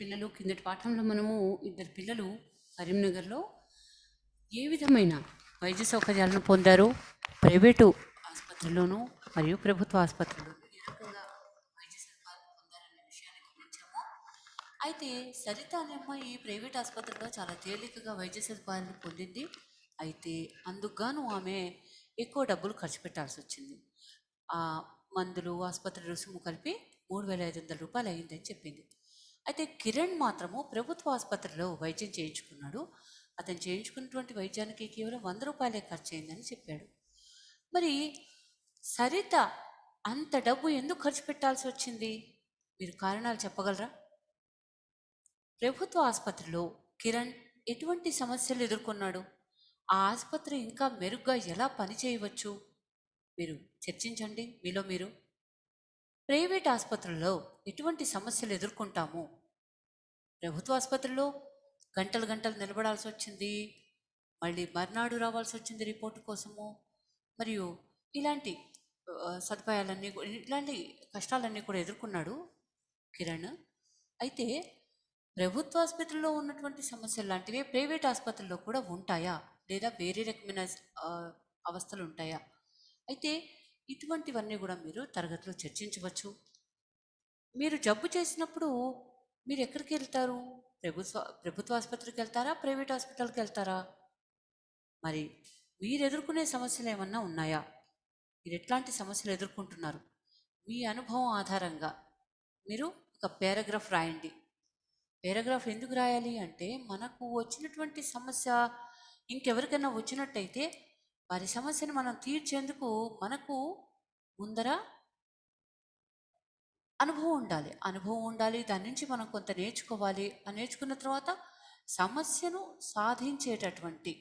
పిల్లలు కిందటి పాఠంలో మనము ఇద్దరు పిల్లలు కరీంనగర్లో ఏ విధమైన వైద్య సౌకర్యాలను పొందారు? ప్రైవేటు ఆసుపత్రిలోను మరియు ప్రభుత్వ ఆసుపత్రిలో ఏ రకంగా వైద్య సదుపాయాలు పొందారనే విషయాన్ని గమనించాము. అయితే సరిత అనే అమ్మాయి ఈ ప్రైవేట్ ఆసుపత్రిలో చాలా తేలికగా వైద్య సదుపాయాలను పొందింది. అయితే అందుకుగాను ఆమె ఎక్కువ డబ్బులు ఖర్చు పెట్టాల్సి వచ్చింది. ఆ మందులు ఆసుపత్రి రుసుము కలిపి మూడు వేల ఐదు వందల రూపాయలు అయ్యిందని చెప్పింది. అయితే కిరణ్ మాత్రము ప్రభుత్వ ఆసుపత్రిలో వైద్యం చేయించుకున్నాడు. అతను చేయించుకున్నటువంటి వైద్యానికి కేవలం వంద రూపాయలే ఖర్చు అయిందని చెప్పాడు. మరి సరిత అంత డబ్బు ఎందుకు ఖర్చు పెట్టాల్సి వచ్చింది? మీరు కారణాలు చెప్పగలరా? ప్రభుత్వ ఆసుపత్రిలో కిరణ్ ఎటువంటి సమస్యలు ఎదుర్కొన్నాడు? ఆ ఆసుపత్రి ఇంకా మెరుగ్గా ఎలా పనిచేయవచ్చు మీరు చర్చించండి మీలో మీరు. ప్రైవేట్ ఆసుపత్రుల్లో ఎటువంటి సమస్యలు ఎదుర్కొంటాము? ప్రభుత్వ ఆసుపత్రిలో గంటలు గంటలు నిలబడాల్సి వచ్చింది. మళ్ళీ మర్నాడు రావాల్సి వచ్చింది రిపోర్టు కోసము. మరియు ఇలాంటి సదుపాయాలన్నీ ఇలాంటి కష్టాలన్నీ కూడా ఎదుర్కొన్నాడు కిరణ్. అయితే ప్రభుత్వ ఆసుపత్రిలో ఉన్నటువంటి సమస్యలు లాంటివి ప్రైవేట్ ఆసుపత్రుల్లో కూడా ఉంటాయా? లేదా వేరే రకమైన అవస్థలు ఉంటాయా? అయితే ఇటువంటివన్నీ కూడా మీరు తరగతిలో చర్చించవచ్చు. మీరు జబ్బు చేసినప్పుడు మీరు ఎక్కడికి వెళ్తారు? ప్రభుత్వ ప్రభుత్వ ఆసుపత్రికి వెళ్తారా? ప్రైవేట్ హాస్పిటల్కి వెళ్తారా? మరి మీరు ఎదుర్కొనే సమస్యలు ఏమన్నా ఉన్నాయా? మీరు ఎట్లాంటి సమస్యలు ఎదుర్కొంటున్నారు? మీ అనుభవం ఆధారంగా మీరు ఒక పారాగ్రాఫ్ రాయండి. పారాగ్రాఫ్ ఎందుకు రాయాలి అంటే మనకు వచ్చినటువంటి సమస్య ఇంకెవరికైనా వచ్చినట్టయితే వారి సమస్యను మనం తీర్చేందుకు మనకు ముందర అనుభవం ఉండాలి. అనుభవం ఉండాలి. దాని నుంచి మనం కొంత నేర్చుకోవాలి. ఆ నేర్చుకున్న తర్వాత సమస్యను సాధించేటటువంటి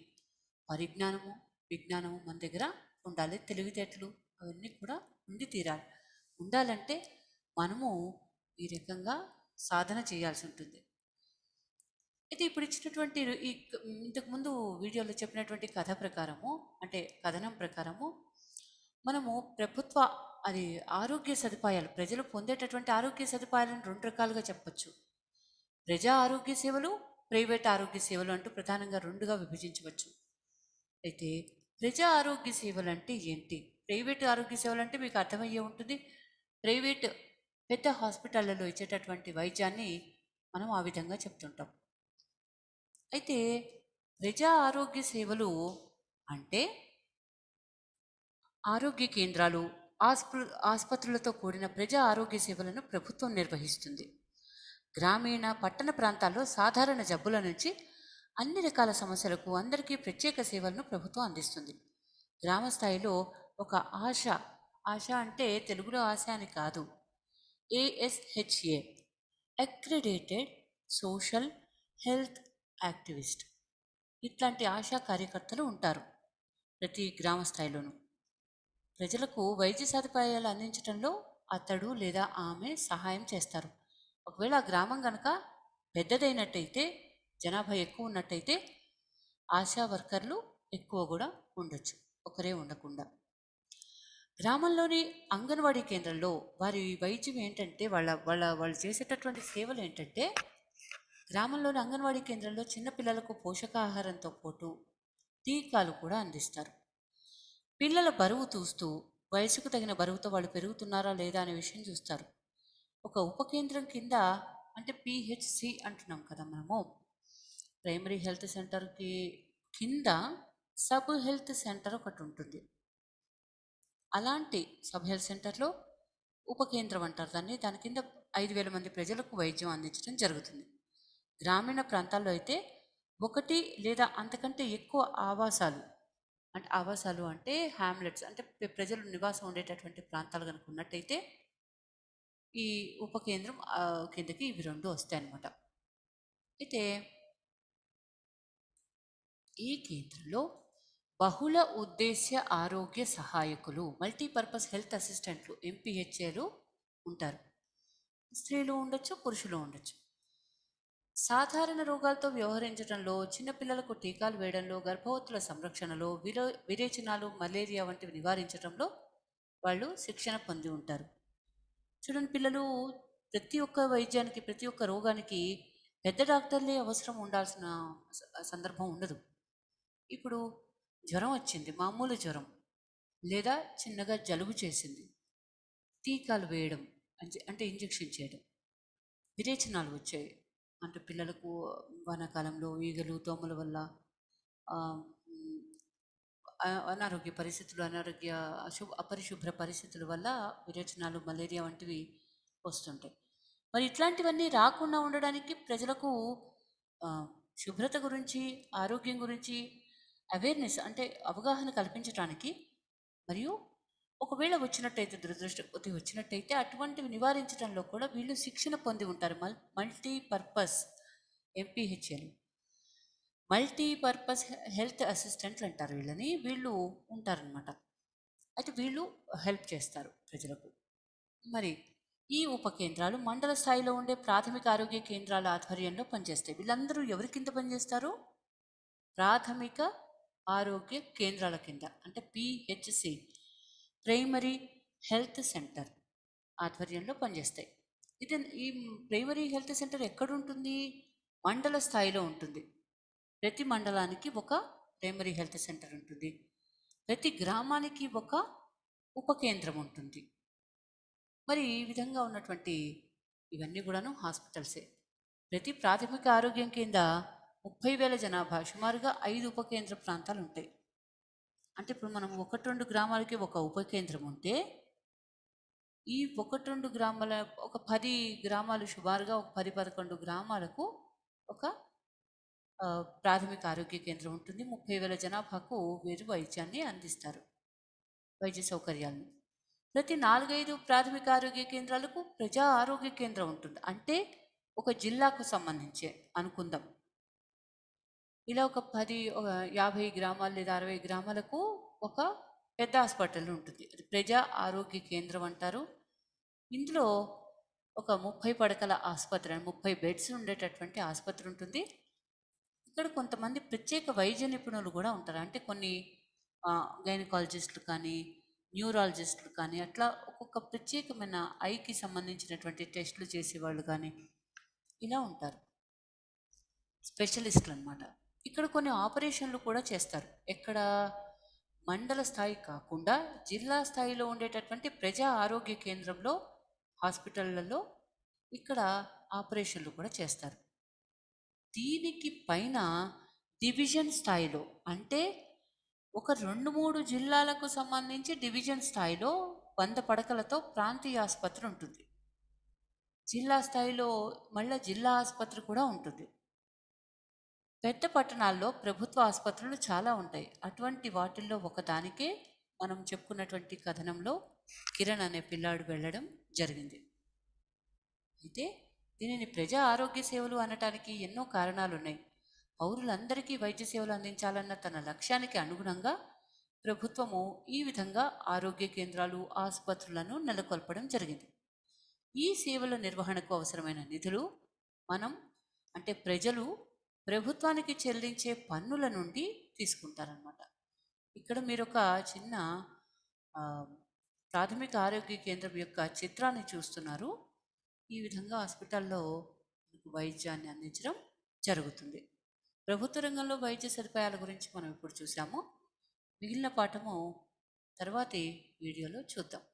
పరిజ్ఞానము విజ్ఞానము మన దగ్గర ఉండాలి. తెలివితేటలు అవన్నీ కూడా ఉండి తీరాలి. ఉండాలంటే మనము ఈ రకంగా సాధన చేయాల్సి ఉంటుంది. అయితే ఇప్పుడు ఇచ్చినటువంటి ఈ ఇంతకుముందు వీడియోలో చెప్పినటువంటి కథ ప్రకారము అంటే కథనం ప్రకారము మనము ప్రభుత్వ అది ఆరోగ్య సదుపాయాలు. ప్రజలు పొందేటటువంటి ఆరోగ్య సదుపాయాలను రెండు రకాలుగా చెప్పచ్చు. ప్రజా ఆరోగ్య సేవలు ప్రైవేట్ ఆరోగ్య సేవలు అంటూ ప్రధానంగా రెండుగా విభజించవచ్చు. అయితే ప్రజా ఆరోగ్య సేవలు అంటే ఏంటి? ప్రైవేట్ ఆరోగ్య సేవలు అంటే మీకు అర్థమయ్యే ఉంటుంది. ప్రైవేట్ పెద్ద హాస్పిటళ్ళలో ఇచ్చేటటువంటి వైద్యాన్ని మనం ఆ విధంగా చెప్తుంటాం. అయితే ప్రజా ఆరోగ్య సేవలు అంటే ఆరోగ్య కేంద్రాలు ఆస్ప ఆసుపత్రులతో కూడిన ప్రజా ఆరోగ్య సేవలను ప్రభుత్వం నిర్వహిస్తుంది. గ్రామీణ పట్టణ ప్రాంతాల్లో సాధారణ జబ్బుల నుంచి అన్ని రకాల సమస్యలకు అందరికీ ప్రత్యేక సేవలను ప్రభుత్వం అందిస్తుంది. గ్రామ స్థాయిలో ఒక ఆశ ఆశ అంటే తెలుగులో ఆశ అని కాదు. A S H A accredited social health activist. ఇట్లాంటి ఆశా కార్యకర్తలు ఉంటారు ప్రతి గ్రామ స్థాయిలోనూ. ప్రజలకు వైద్య సదుపాయాలు అందించడంలో అతడు లేదా ఆమె సహాయం చేస్తారు. ఒకవేళ ఆ గ్రామం కనుక పెద్దదైనట్టయితే జనాభా ఎక్కువ ఉన్నట్టయితే ఆశా వర్కర్లు ఎక్కువ కూడా ఉండొచ్చు. ఒకరే ఉండకుండా. గ్రామంలోని అంగన్వాడీ కేంద్రంలో వారి వైద్యం ఏంటంటే వాళ్ళ వాళ్ళ వాళ్ళు చేసేటటువంటి సేవలు ఏంటంటే గ్రామంలోని అంగన్వాడీ కేంద్రంలో చిన్నపిల్లలకు పోషకాహారంతో పాటు టీకాలు కూడా అందిస్తారు. పిల్లల బరువు చూస్తూ వయసుకు తగిన బరువుతో వాళ్ళు పెరుగుతున్నారా లేదా అనే విషయం చూస్తారు. ఒక ఉపకేంద్రం కింద అంటే పిహెచ్సి అంటున్నాం కదా మనము. ప్రైమరీ హెల్త్ సెంటర్కి కింద సబ్ హెల్త్ సెంటర్ ఒకటి ఉంటుంది. అలాంటి సబ్ హెల్త్ సెంటర్లో ఉపకేంద్రం అంటారు. దాన్ని దాని కింద ఐదు వేల మంది ప్రజలకు వైద్యం అందించడం జరుగుతుంది. గ్రామీణ ప్రాంతాల్లో అయితే ఒకటి లేదా అంతకంటే ఎక్కువ ఆవాసాలు అంటే ఆవాసాలు అంటే హ్యామ్లెట్స్ అంటే ప్రజలు నివాసం ఉండేటటువంటి ప్రాంతాలు కనుక ఉన్నట్టయితే ఈ ఉపకేంద్రం కిందకి ఇవి రెండు వస్తాయి అన్నమాట అయితే ఈ కేంద్రంలో బహుళ ఉద్దేశ్య ఆరోగ్య సహాయకులు మల్టీపర్పస్ హెల్త్ అసిస్టెంట్లు ఎంపీహెచ్ఏలు ఉంటారు. స్త్రీలు ఉండొచ్చు పురుషులు ఉండొచ్చు. సాధారణ రోగాలతో వ్యవహరించడంలో చిన్నపిల్లలకు టీకాలు వేయడంలో గర్భవతుల సంరక్షణలో విరో విరేచనాలు మలేరియా వంటివి నివారించడంలో వాళ్ళు శిక్షణ పొంది ఉంటారు. చూడండి పిల్లలు ప్రతి ఒక్క వైద్యానికి ప్రతి ఒక్క రోగానికి పెద్ద డాక్టర్లే అవసరం ఉండాల్సిన సందర్భం ఉండదు. ఇప్పుడు జ్వరం వచ్చింది మామూలు జ్వరం లేదా చిన్నగా జలుబు చేసింది టీకాలు వేయడం అంటే- అంటే ఇంజెక్షన్ చేయడం విరేచనాలు వచ్చాయి అంటే పిల్లలకు వానాకాలంలో ఈగలు దోమల వల్ల అనారోగ్య పరిస్థితులు అనారోగ్య అశు అపరిశుభ్ర పరిస్థితుల వల్ల విరేచనాలు మలేరియా వంటివి వస్తుంటాయి. మరి ఇట్లాంటివన్నీ రాకుండా ఉండడానికి ప్రజలకు శుభ్రత గురించి ఆరోగ్యం గురించి అవేర్నెస్ అంటే అవగాహన కల్పించడానికి మరియు ఒకవేళ వచ్చినట్టయితే దురదృష్ట వచ్చినట్టయితే అటువంటివి నివారించడంలో కూడా వీళ్ళు శిక్షణ పొంది ఉంటారు. మల్ మల్టీపర్పస్ ఎంపీహెచ్ఎల్ మల్టీపర్పస్ హెల్త్ అసిస్టెంట్లు అంటారు వీళ్ళని. వీళ్ళు ఉంటారనమాట అయితే వీళ్ళు హెల్ప్ చేస్తారు ప్రజలకు. మరి ఈ ఉప కేంద్రాలు మండల స్థాయిలో ఉండే ప్రాథమిక ఆరోగ్య కేంద్రాల ఆధ్వర్యంలో పనిచేస్తాయి. వీళ్ళందరూ ఎవరి కింద పనిచేస్తారు? ప్రాథమిక ఆరోగ్య కేంద్రాల కింద అంటే పిహెచ్సి ప్రైమరీ హెల్త్ సెంటర్ ఆధ్వర్యంలో పనిచేస్తాయి. ఇది ఈ ప్రైమరీ హెల్త్ సెంటర్ ఎక్కడ ఉంటుంది మండల స్థాయిలో ఉంటుంది. ప్రతి మండలానికి ఒక ప్రైమరీ హెల్త్ సెంటర్ ఉంటుంది. ప్రతి గ్రామానికి ఒక ఉప కేంద్రం ఉంటుంది. మరి ఈ విధంగా ఉన్నటువంటి ఇవన్నీ కూడాను హాస్పిటల్సే. ప్రతి ప్రాథమిక ఆరోగ్యం కింద ముప్పై వేల జనాభా సుమారుగా ఐదు ఉప కేంద్ర ప్రాంతాలు ఉంటాయి అంటే ఇప్పుడు మనం ఒకటి రెండు గ్రామాలకి ఒక ఉప కేంద్రం ఉంటే ఈ ఒకటి రెండు గ్రామాల ఒక పది గ్రామాలు సుమారుగా ఒక పది పదకొండు గ్రామాలకు ఒక ప్రాథమిక ఆరోగ్య కేంద్రం ఉంటుంది. ముప్పై వేల జనాభాకు వీరు వైద్యాన్ని అందిస్తారు. వైద్య సౌకర్యాలను. ప్రతి నాలుగైదు ప్రాథమిక ఆరోగ్య కేంద్రాలకు ప్రజా ఆరోగ్య కేంద్రం ఉంటుంది. అంటే ఒక జిల్లాకు సంబంధించి అనుకుందాం. ఇలా ఒక పది ఒక యాభై గ్రామాలు లేదా అరవై గ్రామాలకు ఒక పెద్ద హాస్పిటల్ ఉంటుంది. ప్రజా ఆరోగ్య కేంద్రం అంటారు. ఇందులో ఒక ముప్పై పడకల ఆసుపత్రి ముప్పై బెడ్స్ ఉండేటటువంటి ఆసుపత్రి ఉంటుంది. ఇక్కడ కొంతమంది ప్రత్యేక వైద్య నిపుణులు కూడా ఉంటారు. అంటే కొన్ని గైనకాలజిస్టులు కానీ న్యూరాలజిస్టులు కానీ అట్లా ఒక్కొక్క ప్రత్యేకమైన ఐకి సంబంధించినటువంటి టెస్టులు చేసేవాళ్ళు కానీ ఇలా ఉంటారు. స్పెషలిస్టులు అనమాట ఇక్కడ కొన్ని ఆపరేషన్లు కూడా చేస్తారు. ఎక్కడ మండల స్థాయి కాకుండా జిల్లా స్థాయిలో ఉండేటటువంటి ప్రజా ఆరోగ్య కేంద్రంలో హాస్పిటళ్ళలో ఇక్కడ ఆపరేషన్లు కూడా చేస్తారు. దీనికి పైన డివిజన్ స్థాయిలో అంటే ఒక రెండు మూడు జిల్లాలకు సంబంధించి డివిజన్ స్థాయిలో వంద పడకలతో ప్రాంతీయ ఆసుపత్రి ఉంటుంది. జిల్లా స్థాయిలో మళ్ళీ జిల్లా ఆసుపత్రి కూడా ఉంటుంది. పెద్ద పట్టణాల్లో ప్రభుత్వ ఆసుపత్రులు చాలా ఉంటాయి. అటువంటి వాటిల్లో ఒకదానికే మనం చెప్పుకున్నటువంటి కథనంలో కిరణ్ అనే పిల్లాడు వెళ్ళడం జరిగింది. అయితే దీనిని ప్రజా ఆరోగ్య సేవలు అనటానికి ఎన్నో కారణాలు ఉన్నాయి పౌరులందరికీ వైద్య సేవలు అందించాలన్న తన లక్ష్యానికి అనుగుణంగా ప్రభుత్వము ఈ విధంగా ఆరోగ్య కేంద్రాలు ఆసుపత్రులను నెలకొల్పడం జరిగింది. ఈ సేవల నిర్వహణకు అవసరమైన నిధులు మనం అంటే ప్రజలు ప్రభుత్వానికి చెల్లించే పన్నుల నుండి తీసుకుంటారనమాట ఇక్కడ మీరు ఒక చిన్న ప్రాథమిక ఆరోగ్య కేంద్రం యొక్క చిత్రాన్ని చూస్తున్నారు. ఈ విధంగా హాస్పిటల్లో మీకు వైద్యాన్ని అందించడం జరుగుతుంది. ప్రభుత్వ రంగంలో వైద్య సదుపాయాల గురించి మనం ఇప్పుడు చూసాము. మిగిలిన పాఠము తర్వాతి వీడియోలో చూద్దాం.